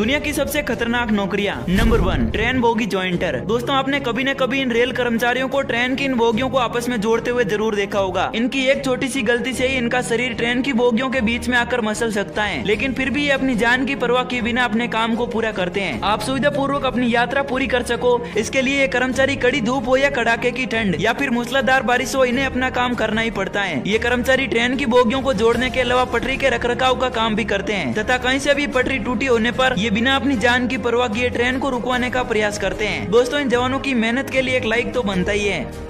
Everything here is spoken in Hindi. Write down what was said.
दुनिया की सबसे खतरनाक नौकरियाँ। Number one train bogie jointer दोस्तों, आपने कभी न कभी इन रेल कर्मचारियों को ट्रेन की इन बोगियों को आपस में जोड़ते हुए ज़रूर देखा होगा। इनकी एक छोटी सी गलती से ही इनका शरीर ट्रेन की बोगियों के बीच में आकर मसल सकता है। लेकिन फिर भी ये अपनी जान की परवाह किए बिना अपने काम को पूरा करते हैं। आप सुविधा पूर्वक अपनी यात्रा पूरी कर सको। इसके लिए ये कर्मचारी कड़ी धूप हो या कड़ाके की ठंड, या फिर मूसलाधार बारिश हो, इन्हें अपना काम करना ही पड़ता है। ये कर्मचारी ट्रेन की बोगियों को जोड़ने के अलावा पटरी के रखरखाव का काम भी करते हैं। तथा कहीं से भी पटरी टूटी होने पर ये बिना अपनी जान की परवाह किए ट्रेन को रुकवाने का प्रयास करते हैं। दोस्तों, इन जवानों की मेहनत के लिए एक लाइक तो बनता ही है।